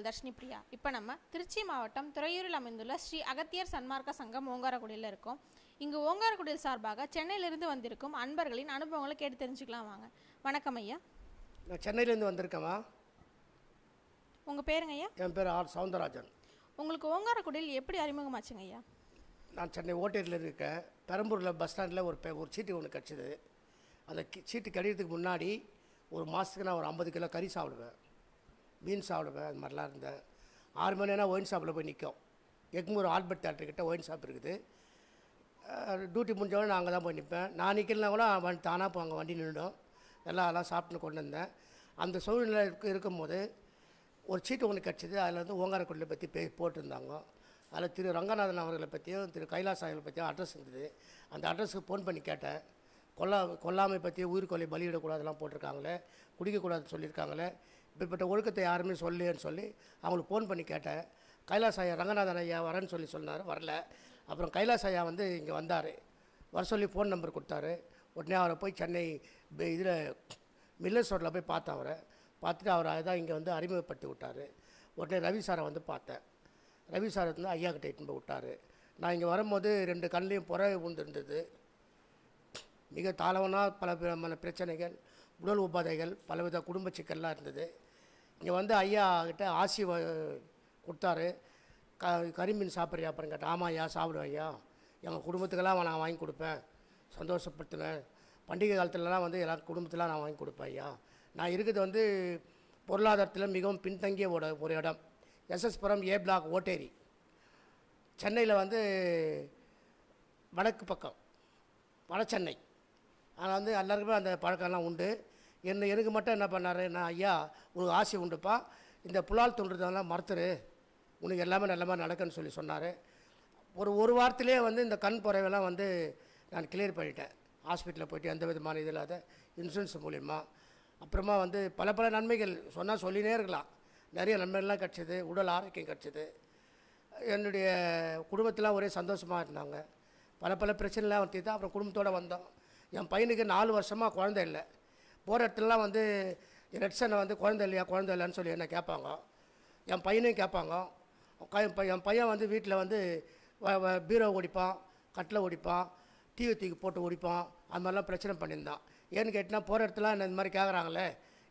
உங்கள் தர்ஷினி பிரியா. இப்போ நம்ம திருச்சி மாவட்டம் துறையூரில் அமைந்துள்ள ஸ்ரீ அகத்தியர் சன்மார்க்க சங்கம் ஓங்காரக்குடியில் இருக்கோம். இங்கு ஓங்காரக்குடியில் சார்பாக சென்னையிலிருந்து வந்திருக்கும் அன்பர்களின் அனுபவங்களை கேட்டு தெரிஞ்சுக்கலாம் வாங்க. வணக்கம் ஐயா. நான் சென்னையிலேருந்து வந்திருக்கேம்மா உங்கள் பேருங்க ஐயா? என் பேர் ஆர் சவுந்தரராஜன். உங்களுக்கு ஓங்காரக்குடியில் எப்படி அறிமுகமாச்சுங்க ஐயா? நான் சென்னை ஓட்டேரியில் இருக்கேன். பெரம்பூரில் பஸ் ஸ்டாண்டில் ஒரு பே- ஒரு சீட்டு ஒன்று கிடச்சிது. அந்த சீட்டு கிடைக்கிறதுக்கு முன்னாடி ஒரு மாதத்துக்கு நான் ஒரு ஐம்பது கிலோ கறி சாப்பிடுவேன். மீன் சாப்பிடுவேன் அது மாதிரிலாம் இருந்தேன். ஆறு மணி நேரம் ஒயின் ஷாப்பில் போய் நிற்கும் எக்மூர் ஆல்பர்ட் தேட்டர்கிட்ட ஒயின் ஷாப் இருக்குது. டியூட்டி முடிஞ்சவொடனே நாங்கள் தான் போய் நிற்பேன் நான் நிற்கலனா கூட வண்டி தானாக இப்போ அங்கே வண்டி நின்றுடும் எல்லாம் அதெல்லாம் சாப்பிட்டு கொண்டு வந்தேன். அந்த சூழ்நிலை இருக்கு இருக்கும்போது ஒரு சீட்டு ஒன்று கிடச்சிது. அதில் வந்து ஓங்காரக்குடியை பற்றி பே போட்டிருந்தாங்க. அதில் திரு ரங்கநாதன் அவர்களை பற்றியும் திரு கைலாஸ் அவர்களை பற்றியும் அட்ரஸ் இருந்தது. அந்த அட்ரஸுக்கு ஃபோன் பண்ணி கேட்டேன். கொல்லா கொல்லாமை பற்றி உயிர்கொலை பலியிடக்கூடாதெல்லாம் போட்டிருக்காங்களே குடிக்கக்கூடாதுன்னு சொல்லியிருக்காங்களே இப்படிப்பட்ட ஒழுக்கத்தை யாருமே சொல்லுன்னு சொல்லி அவங்களுக்கு ஃபோன் பண்ணி கேட்டேன். கைலாஸ் ஐயா ரங்கநாதன் ஐயா வரேன்னு சொல்லி சொன்னார் வரல. அப்புறம் கைலாஸ் ஐயா வந்து இங்கே வந்தார். வர சொல்லி ஃபோன் நம்பர் கொடுத்தாரு. உடனே அவரை போய் சென்னை இதில் மில்லர்ஸ் ரோட்டில் போய் பார்த்தேன் அவரை. பார்த்துட்டு அவர் அதான் இங்கே வந்து அறிமுகப்படுத்தி விட்டார். உடனே ரவி சாரை வந்து பார்த்தேன். ரவி சார் வந்து ஐயா கிட்ட இட்டுன்னு போய் விட்டார். நான் இங்கே வரும்போது ரெண்டு கண்ணிலையும் புற விழுந்திருந்தது மிக தாளவனாக பல விதமான பிரச்சனைகள். உடல் உபாதைகள் பலவித குடும்ப சிக்கல்லாம் இருந்தது. இங்கே வந்து ஐயா கிட்ட ஆசி கொடுத்தாரு. க கரிமீன் சாப்பிட்றியா? அப்புறம் கேட்டேன் ஆமாம் ஐயா சாப்பிடுவேன் ஐயா. எங்கள் குடும்பத்துக்கெல்லாம் நான் வாங்கி கொடுப்பேன். சந்தோஷப்படுத்துவேன். பண்டிகை காலத்துலலாம் வந்து எல்லா குடும்பத்துலாம் நான் வாங்கி கொடுப்பேன் ஐயா. நான் இருக்கிறது வந்து பொருளாதாரத்தில் மிகவும் பின்தங்கிய ஒரு ஒரு இடம். SS Puram A block Otteri. சென்னையில் வந்து வடக்கு பக்கம். வட சென்னை. ஆனால் வந்து எல்லாருக்குமே அந்த பழக்கம்லாம் உண்டு. என்னை எனக்கு மட்டும் என்ன பண்ணார்? நான் ஐயா உனக்கு ஆசை உண்டுப்பா. இந்த புலால் தோன்றதெல்லாம் மறுத்துரு. உனக்கு எல்லாமே நல்ல மாதிரி நடக்குன்னு சொல்லி சொன்னார். ஒரு ஒரு வாரத்திலே வந்து இந்த கண் புறவைலாம் வந்து நான் கிளியர் பண்ணிட்டேன். ஹாஸ்பிட்டலில் போயிட்டு எந்த விதமான இது இல்லாத இன்சூரன்ஸ் மூலிமா அப்புறமா வந்து பல பல நன்மைகள் சொன்னால் சொல்லினே இருக்கலாம். நிறைய நன்மைகள்லாம் கிடச்சிது. உடல் ஆரோக்கியம் கிடச்சிது. என்னுடைய குடும்பத்தில் ஒரே சந்தோஷமாக இருந்தாங்க. பல பல பிரச்சனைலாம் தீர்த்து அப்புறம் குடும்பத்தோடு வந்தோம். என் பையனுக்கு நாலு வருஷமாக குழந்தை இல்லை. போகிற இடத்துலலாம் வந்து ரெட்சனை வந்து குழந்தை இல்லையா குழந்தை இல்லைன்னு சொல்லி என்ன கேட்பாங்க. என் பையனையும் கேட்பாங்க. என் பையன் வந்து வீட்டில் வந்து பீரோ ஓடிப்பான் கட்டில் ஓடிப்பான் டிவி தூக்கி போட்டு ஓடிப்பான். அது மாதிரிலாம் பிரச்சனை பண்ணியிருந்தான். ஏன்னு கேட்டினா போகிற இடத்துல என்ன இந்த மாதிரி கேட்குறாங்களே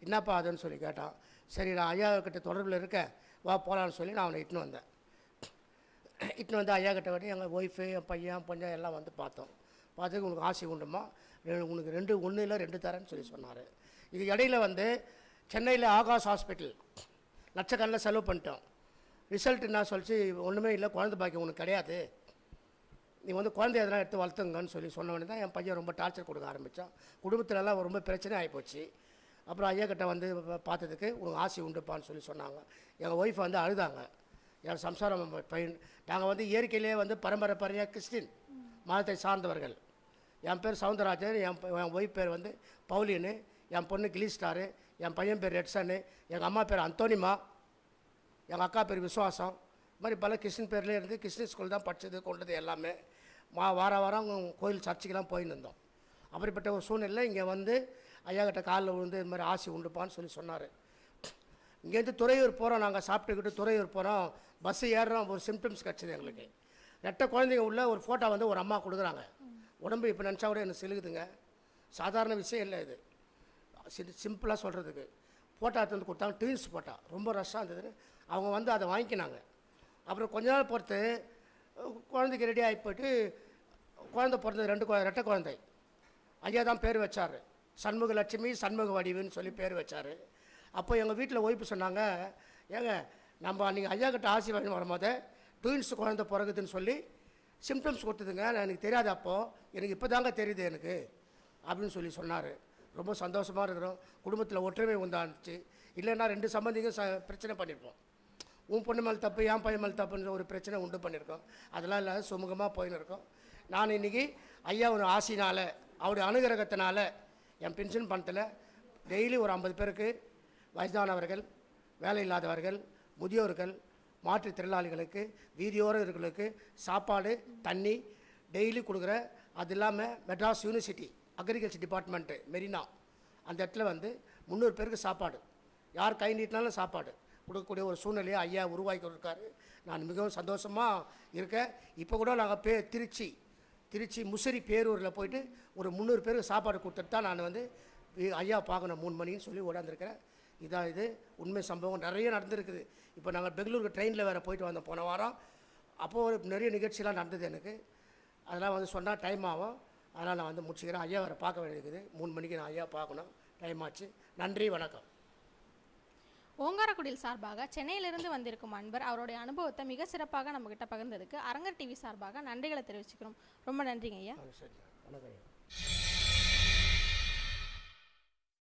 என்னப்பா அதுன்னு சொல்லி கேட்டான். சரி நான் ஐயா கிட்ட தொடர்பில் இருக்கேன். வா போகலான்னு சொல்லி நான் அவனை இட்டுன்னு வந்தேன். இட்டுன்னு வந்து ஐயா கிட்ட வந்து எங்கள் ஒய்ஃபு என் பையன் பொஞ்சம் எல்லாம் வந்து பார்த்தோம். பார்த்துக்கு உனக்கு ஆசை உண்டுமா? உனக்கு ரெண்டு ஒன்று இல்லை ரெண்டு தரேன்னு சொல்லி சொன்னார். இது இடையில வந்து சென்னையில் ஆகாஷ் ஹாஸ்பிட்டல். லட்சக்கல்ல செலவு பண்ணிட்டோம். ரிசல்ட் என்ன சொல்லிச்சு? ஒன்றுமே இல்லை குழந்தை பாக்கியம் உனக்கு கிடையாது. நீ வந்து குழந்தை எதனா எடுத்து வளர்த்துங்கன்னு சொல்லி சொன்ன உடனே தான் என் பையன் ரொம்ப டார்ச்சர் கொடுக்க ஆரம்பித்தான் குடும்பத்துலலாம் ரொம்ப பிரச்சனை ஆகிப்போச்சு அப்புறம் ஐயா கிட்ட வந்து பார்த்ததுக்கு உனக்கு ஆசை உண்டுப்பான்னு சொல்லி சொன்னாங்க. எங்கள் ஒய்ஃப் வந்து அழுதாங்க. என் சம்சாரம் பையன் நாங்கள் வந்து இயற்கையிலே வந்து பரம்பரை பரையாக கிறிஸ்டின் மதத்தை சார்ந்தவர்கள். என் பேர் சவுந்தரராஜன் என் என் ஒய்ஃப் பேர் வந்து பவுலின்னு. என் பொண்ணு கிளிஸ்டாரு என் பையன் பேர் ரெட்சனு எங்கள் அம்மா பேர் அந்தோனிமா. எங்கள் அக்கா பேர் விசுவாசம். இது மாதிரி பல கிருஷ்ணன் பேர்லேயே இருந்து கிருஷ்ணன் ஸ்கூல் தான் படித்தது கொண்டது எல்லாமே. மா வார வாரம் கோயில் சர்ச்சுக்கெல்லாம் போயின்னு இருந்தோம். அப்படிப்பட்ட ஒரு சூழ்நிலை இங்கே வந்து ஐயா கிட்ட காலில் விழுந்து இது மாதிரி ஆசி உண்டுப்பான்னு சொல்லி சொன்னார். இங்கேருந்து துறையூர் போகிறோம் நாங்கள் சாப்பிட்டுக்கிட்டு துறையூர் போகிறோம் பஸ்ஸு ஏறுறோம். ஒரு சிம்டம்ஸ் கிடச்சிது எங்களுக்கு. ரெட்ட குழந்தைங்க உள்ள ஒரு ஃபோட்டோ வந்து ஒரு அம்மா கொடுக்குறாங்க. உடம்பு இப்போ நினச்சா கூட எனக்கு செலுகுதுங்க. சாதாரண விஷயம் இல்லை இது. சிம்பிளாக சொல்கிறதுக்கு போட்டா எடுத்து வந்து கொடுத்தாங்க டீன்ஸ் போட்டால் ரொம்ப ரஷ்ஷாக இருந்ததுன்னு அவங்க வந்து அதை வாங்கிக்கினாங்க. அப்புறம் கொஞ்ச நாள் பொறுத்து குழந்தைக்கு ரெடி ஆகி போயிட்டு குழந்தை பிறந்தது ரெண்டு குழந்தை ரெட்டை குழந்தை. ஐயா தான் பேர் வச்சார். சண்முக லட்சுமி சண்முக வடிவுன்னு சொல்லி பேர் வச்சார். அப்போ எங்கள் வீட்டில் ஒய்ப்பு சொன்னாங்க ஏங்க நம்ம நீங்கள் ஐயா கிட்ட ஆசி வாங்கி வரும்போது ட்வின்ஸ் குழந்தை பிறகுதுன்னு சொல்லி சிம்டம்ஸ் கொடுத்ததுங்க. எனக்கு தெரியாது அப்போது எனக்கு இப்போ தாங்க தெரியுது எனக்கு. அப்படின்னு சொல்லி சொன்னார். ரொம்ப சந்தோஷமாக இருக்கிறோம். குடும்பத்தில் ஒற்றுமை உண்டாச்சு இல்லைன்னா ரெண்டு சம்பந்திக்கும் ச பிரச்சனை பண்ணியிருப்போம் உன் பொண்ணு மேலே தப்பு என் பையன் மேலே தப்புன்ற ஒரு பிரச்சனை உண்டு பண்ணியிருக்கோம் அதெல்லாம் இல்லாத சுமூகமாக போயின்னு இருக்கோம். நான் இன்றைக்கி ஐயா ஒரு ஆசினால் அவருடைய அனுகிரகத்தினால என் பென்ஷன் பணத்தில் டெய்லி ஒரு ஐம்பது பேருக்கு வயதானவர்கள் வேலை இல்லாதவர்கள் முதியோர்கள் மாற்றுத்திறனாளிகளுக்கு வீதியோரர்களுக்கு சாப்பாடு தண்ணி டெய்லி கொடுக்குற அது இல்லாமல் Madras university agriculture department Marina அந்த இடத்துல வந்து முந்நூறு பேருக்கு சாப்பாடு. யார் கை நீட்டினாலும் சாப்பாடு. கொடுக்கக்கூடிய ஒரு சூழ்நிலையை ஐயா உருவாக்கி கொடுக்காரு. நான் மிகவும் சந்தோஷமாக இருக்கேன். இப்போ கூட நாங்கள் பே திருச்சி திருச்சி முசிறி பேரூரில் போயிட்டு ஒரு முந்நூறு பேருக்கு சாப்பாடு கொடுத்துட்டு தான் நான் வந்து ஐயா பார்க்கணும் மூணு மணின்னு சொல்லி ஓடாந்துருக்கிறேன். இதான் இது. உண்மை சம்பவம் நிறைய நடந்திருக்குது. இப்போ நாங்கள் பெங்களூருக்கு ட்ரெயினில் வேறு போயிட்டு வந்தோம் போன வாரம். அப்போது ஒரு நிறைய நிகழ்ச்சியெலாம் நடந்தது எனக்கு. அதெல்லாம் வந்து சொன்னால் டைம் ஆகும். அதனால் நான் வந்து முடிச்சுக்கிறேன். ஐயா வேறு பார்க்க வேண்டியது மூணு மணிக்கு நான் ஐயா பார்க்கணும். டைம் ஆச்சு. நன்றி வணக்கம். ஓங்காரக்குடியில் சார்பாக சென்னையிலிருந்து வந்திருக்கும் அன்பர் அவருடைய அனுபவத்தை மிக சிறப்பாக நம்மகிட்ட பகிர்ந்ததுக்கு அரங்கர் டிவி சார்பாக நன்றிகளை தெரிவிச்சுக்கிறோம். ரொம்ப நன்றிங்க ஐயா. சரி. வணக்கம் ஐயா.